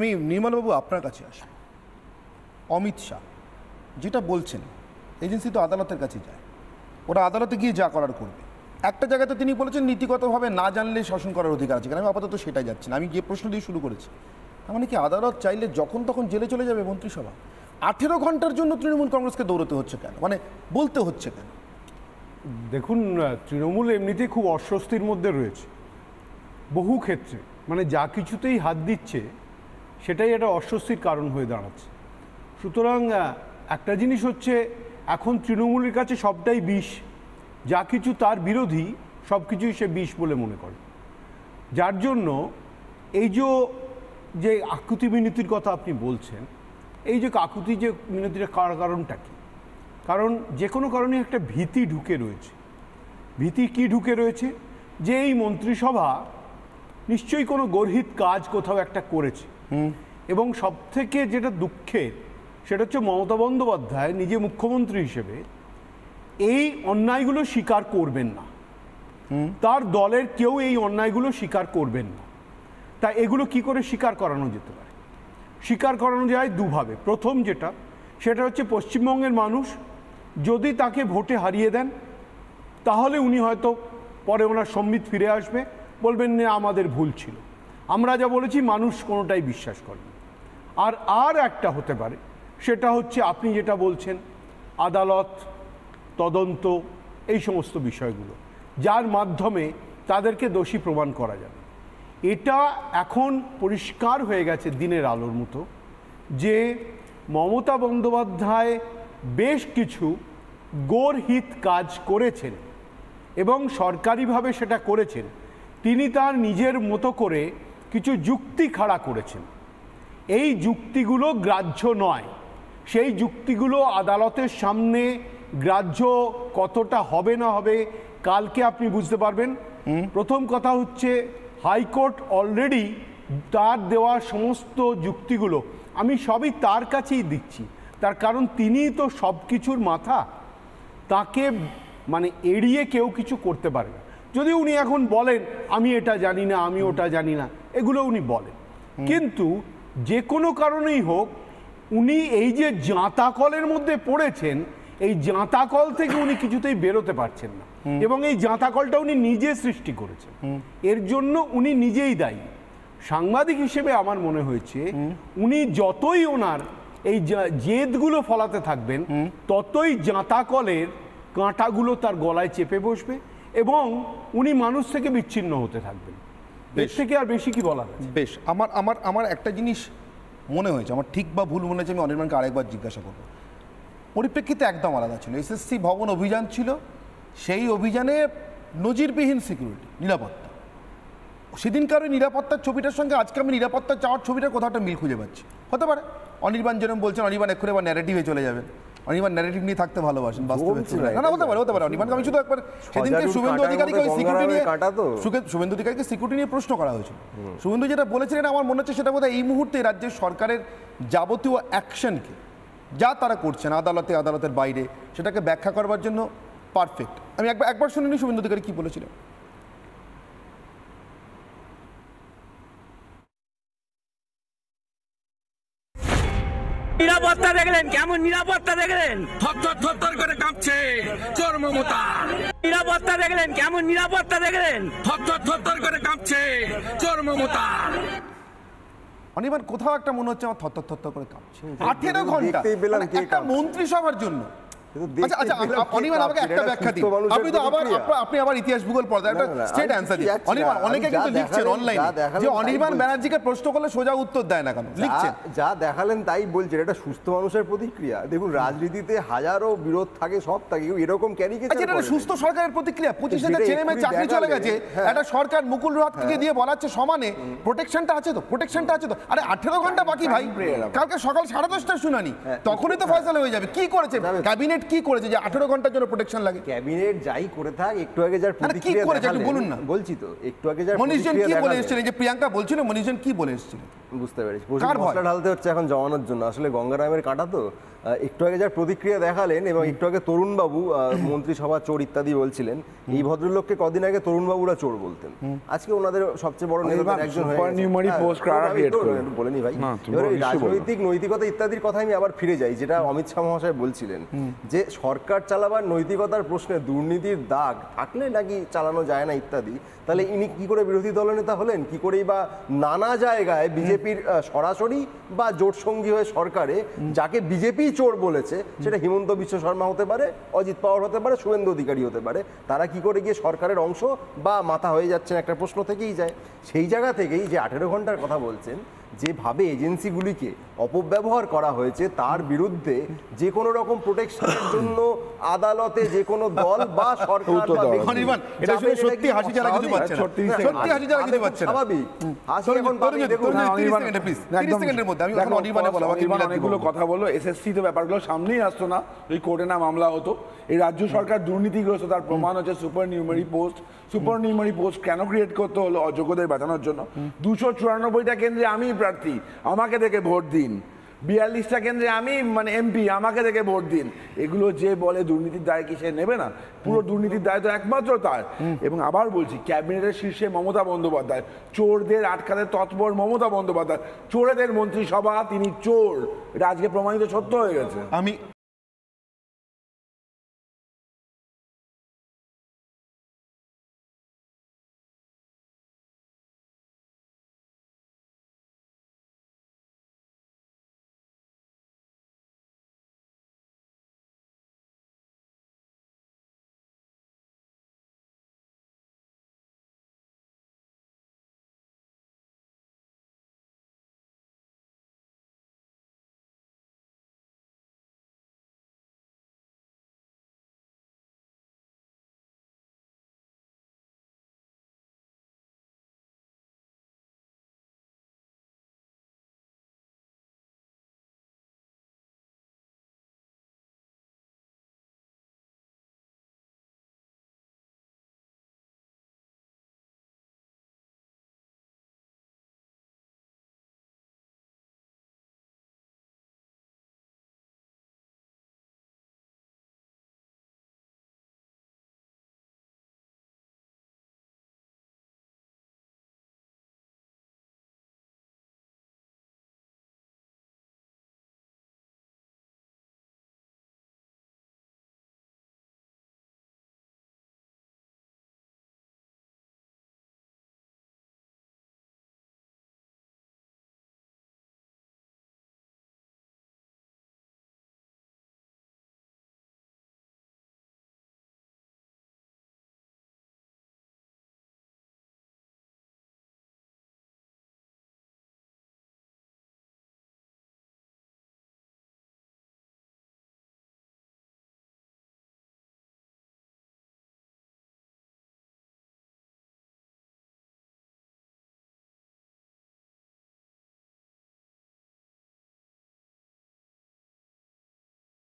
আমি নির্মলবাবু আপনার কাছে আসি অমিত শাহ, যেটা বলছেন, এজেন্সি তো আদালতের কাছে যায়। ওরা আদালতে গিয়ে যা করার করবে। একটা জায়গাতে তিনি বলেছেন নীতিগতভাবে না জানলে শাসন করার অধিকার আছে কারণ আমি আপাতত সেটাই যাচ্ছি না। আমি যে প্রশ্ন দিয়ে শুরু করেছি। তার মানে কি আদালত চাইলে যখন তখন জেলে চলে যাবে মন্ত্রিসভা? আঠেরো ঘণ্টার জন্য তৃণমূল কংগ্রেসকে দৌড়তে হচ্ছে কেন? মানে বলতে হচ্ছে কেন? দেখুন তৃণমূল এমনিতেই খুব অস্বস্তির মধ্যে রয়েছে। বহু ক্ষেত্রে মানে যা কিছুতেই হাত দিচ্ছে সেটাই একটা অস্বস্তির কারণ হয়ে দাঁড়াচ্ছে। সুতরাং একটা জিনিস হচ্ছে, এখন তৃণমূলের কাছে সবটাই বিষ। যা কিছু তার বিরোধী, সব কিছুই সে বিষ বলে মনে করে। যার জন্য এই যে যে আকুতি মিনতির কথা আপনি বলছেন, এই যে কাকুতি যে মিনতির কার- কারণটা কি? কারণ যে কোনো কারণে একটা ভীতি ঢুকে রয়েছে। ভীতি কি ঢুকে রয়েছে? যে এই মন্ত্রিসভা নিশ্চয়ই কোনো গর্হিত কাজ কোথাও একটা করেছে। এবং সব থেকে যেটা দুঃখের সেটা হচ্ছে মমতা বন্দ্যোপাধ্যায় নিজে মুখ্যমন্ত্রী হিসেবে এই অন্যায়গুলো স্বীকার করবেন না। তার দলের কেউ এই অন্যায়গুলো স্বীকার করবেন না। তা এগুলো কি করে স্বীকার করানো যেতে পারে? স্বীকার করানো যায় দুভাবে। প্রথম যেটা সেটা হচ্ছে পশ্চিমবঙ্গের মানুষ যদি তাকে ভোটে হারিয়ে দেন তাহলে উনি হয়তো পরে ওনার সম্মিত ফিরে আসবে বলবেন না আমাদের ভুল ছিল। আমরা যা বলেছি, মানুষ কোনোটাই বিশ্বাস করেন আর আর একটা হতে পারে, সেটা হচ্ছে আপনি যেটা বলছেন, আদালত, তদন্ত, এই সমস্ত বিষয়গুলো, যার মাধ্যমে তাদেরকে দোষী প্রমাণ করা যাবে। এটা এখন পরিষ্কার হয়ে গেছে দিনের আলোর মতো যে মমতা বন্দ্যোপাধ্যায় বেশ কিছু গোরহিত কাজ করেছেন এবং সরকারিভাবে সেটা করেছেন। তিনি তার নিজের মতো করে কিছু যুক্তি খাড়া করেছেন। এই যুক্তিগুলো গ্রাহ্য নয়। সেই যুক্তিগুলো আদালতের সামনে গ্রাহ্য কতটা হবে না হবে কালকে আপনি বুঝতে পারবেন। প্রথম কথা হচ্ছে হাইকোর্ট অলরেডি তার দেওয়া সমস্ত যুক্তিগুলো আমি সবই তার কাছেই দিচ্ছি। তার কারণ তিনিই তো সব কিছুর মাথা। তাকে মানে এড়িয়ে কেউ কিছু করতে পারে না। যদি উনি এখন বলেন আমি এটা জানি না আমি ওটা জানি না এগুলো উনি বলেন। কিন্তু যে কোনো কারণেই হোক, উনি এই যে জাঁতাকলের মধ্যে পড়েছেন, এই জাঁতাকল থেকে উনি কিছুতেই বেরোতে পারছেন না। এবং এই জাঁতাকলটা উনি নিজে সৃষ্টি করেছেন। এর জন্য উনি নিজেই দায়ী। সাংবাদিক হিসেবে আমার মনে হয়েছে, উনি যতই ওনার এই জেদগুলো ফলাতে থাকবেন, ততই জাঁতাকলের কাঁটাগুলো তার গলায় চেপে বসবে এবং উনি মানুষ থেকে বিচ্ছিন্ন হতে থাকবেন। এর থেকে আর বেশি কি আছে? বেশ আমার আমার আমার একটা জিনিস মনে হয়েছে আমার ঠিক বা ভুল মনে হয়েছে আমি অনির্বাণকে আরেকবার জিজ্ঞাসা করব। পরিপ্রেক্ষিতে একদম আলাদা ছিল। এসএসসি ভবন অভিযান ছিল সেই অভিযানে নজিরবিহীন সিকিউরিটি নিরাপত্তা। সেদিনকার ওই নিরাপত্তার ছবিটার সঙ্গে আজকে আমি নিরাপত্তা চাওয়ার ছবিটা কোথাও একটা মিল খুঁজে পাচ্ছি। হতে পারে। অনির্বাণ যেরকম বলছেন অনির্বাণ এক্ষুনি আবার ন্যারেটিভে চলে যাবেন। অনির্বাণ ন্যারেটিভ নিয়ে থাকতে ভালোবাসেন বাস্তবে না, না না হতে পারে হতে পারে। অনির্বাণকে আমি শুধু একবার সেদিনকে শুভেন্দু অধিকারীকে ওই সিকিউরিটি নিয়ে শুভেন্দু অধিকারীকে সিকিউরিটি নিয়ে প্রশ্ন করা হয়েছিল। শুভেন্দু যেটা বলেছিলেন আমার মনে হচ্ছে সেটা বোধহয় এই মুহূর্তে রাজ্যের সরকারের যাবতীয় অ্যাকশনকে যা তারা করছেন আদালতে আদালতের বাইরে সেটাকে ব্যাখ্যা করবার জন্য পারফেক্ট আমি একবার একবার শুনিনি শুভেন্দু অধিকারী কি বলেছিলেন। নিরাপত্তা দেখলেন কেমন নিরাপত্তা দেখলেন? থরথর থরথর করে কাঁপছে। চোর মমতা। নিরাপত্তা দেখলেন কেমন নিরাপত্তা দেখলেন? থরথর থরথর করে কাঁপছে। চোর মমতা। অনেক কোথাও একটা মনে হচ্ছে আমার থরথর থরথর করে কাঁপছে। আঠেরো ঘণ্টা। মানে একটা। মন্ত্রিসভার জন্য। আচ্ছা আচ্ছা দেখতেই পেলাম কে অনির্বাণ আমাকে একটা ব্যাখ্যা দিন। আপনি তো আবার আপনি- আপনি আবার ইতিহাস ভূগোল পড়তে একটা না, না, স্টেট অ্যান্সার দিন। যাচ্ছি না, অনির্বাণ আমি অনেকে কিন্তু লিখছেন অনলাইনে যে তাই ব্যানার্জিকে প্রশ্ন করলে সোজা উত্তর দেয় না কেন? লিখছেন। যা- যা দেখালেন তাই বলছেন এটা সুস্থ মানুষের প্রতিক্রিয়া। দেখুন রাজনীতিতে হাজারো বিরোধ থাকে সব থাকে এরকম আচ্ছা এটা সুস্থ সরকারের প্রতিক্রিয়া। পঁচিশ হাজার ছেলে মেয়ে চাকরি চলে গেছে। হ্যাঁ। একটা সরকার মুকুল রথকে দিয়ে বলাচ্ছে সমানে প্রোটেকশনটা আছে তো প্রোটেকশনটা আছে তো। আরে আঠেরো ঘণ্টা বাকি ভাই। কালকে সকাল সাড়ে দশটার শুনানি। হ্যাঁ। তখনই তো ফয়সালা হয়ে যাবে। কি করেছে? ক্যাবিনেট কি করেছে যে আঠেরো ঘণ্টার জন্য প্রোটেকশন লাগে? ক্যাবিনেট যাই করে থাক একটু আগে যার কি করেছে একটু বলুন না। বলছি তো একটু আগে যার মনীষজন কি বলে এসেছিলেন? যে প্রিয়াঙ্কা বলছিল মনীষজন কি বলে এসেছিলেন? বুঝতে পেরেছি? মশলা ঢালতে হচ্ছে এখন জমানোর জন্য। আসলে গঙ্গারামের কাঁটা তো। একটু আগে যার প্রতিক্রিয়া দেখালেন এবং একটু আগে তরুণবাবু মন্ত্রিসভা চোর ইত্যাদি বলছিলেন এই ভদ্রলোককে কদিন আগে তরুণবাবুরা চোর বলতেন। আজকে ওনাদের সবচেয়ে বড় নেতা একজন হয়ে? বলেনি ভাই। রাজনৈতিক নৈতিকতা ইত্যাদির কথা আমি আবার ফিরে যাই যেটা অমিত শাহ মহাশয় বলছিলেন যে সরকার চালাবার নৈতিকতার প্রশ্নে দুর্নীতির দাগ থাকলে নাকি চালানো যায় না ইত্যাদি, তাহলে ইনি কি করে বিরোধী দলনেতা হলেন? কি করেই বা নানা জায়গায় বিজেপির সরাসরি বা জোট সঙ্গী হয়ে সরকারে যাকে বিজেপি চোর বলেছে, সেটা হিমন্ত বিশ্ব শর্মা হতে পারে, অজিত পাওয়ার হতে পারে, শুভেন্দু অধিকারী হতে পারে, তারা কি করে গিয়ে সরকারের অংশ বা মাথা হয়ে যাচ্ছেন একটা প্রশ্ন থেকেই যায়। সেই জায়গা থেকেই যে আঠেরো ঘণ্টার কথা বলছেন যেভাবে এজেন্সিগুলিকে অপব্যবহার করা হয়েছে তার বিরুদ্ধে যে কোনো রকম প্রোটেকশনের জন্য আদালতে যে কোনো দল বা সরকার উত্তর বা দেওয়া ব্যক্তি অনির্বাণ, এটা শুনে সত্যি হাসি ছাড়া কিছু পাচ্ছে সত্যি সত্যি হাসি ছাড়া কিছু পাচ্ছে স্বাভাবিক। হাসি এখন পাবেই, তরুণ- দেখুন তরুণ- না, তিরিশ অনির্বাণ- সেকেন্ডের please, না, তিরিশ একদম- সেকেন্ডের মধ্যে, আমি এখন অনির্বাণে বলা, বাকি অনির্বাণ বিলাতি অনেকগুলো কথা বলল এসএসসি তো ব্যাপারগুলো সামনেই আসতো না। ওই কোর্টে না মামলা হতো। এই রাজ্য সরকার দুর্নীতিগ্রস্ত তার প্রমাণ হচ্ছে supernumerary post. Supernumerary post কেন ক্রিয়েট করতে হলো অযোগ্যদের বাঁচানোর জন্য? দুশো চুরানব্বইটা কেন্দ্রে আমি প্রার্থী। আমাকে দেখে ভোট দিন। বিয়াল্লিশটা কেন্দ্রে আমি মানে এমপি আমাকে দেখে ভোট দিন। এগুলো যে বলে দুর্নীতির দায় কি সে নেবে না? পুরো দুর্নীতির দায় তো একমাত্র তার। এবং আবার বলছি ক্যাবিনেটের শীর্ষে মমতা বন্দ্যোপাধ্যায় চোরদের আটকাতে তৎপর মমতা বন্দ্যোপাধ্যায়। চোরেদের মন্ত্রিসভা তিনি চোর। এটা আজকে প্রমাণিত সত্য হয়ে গেছে। আমি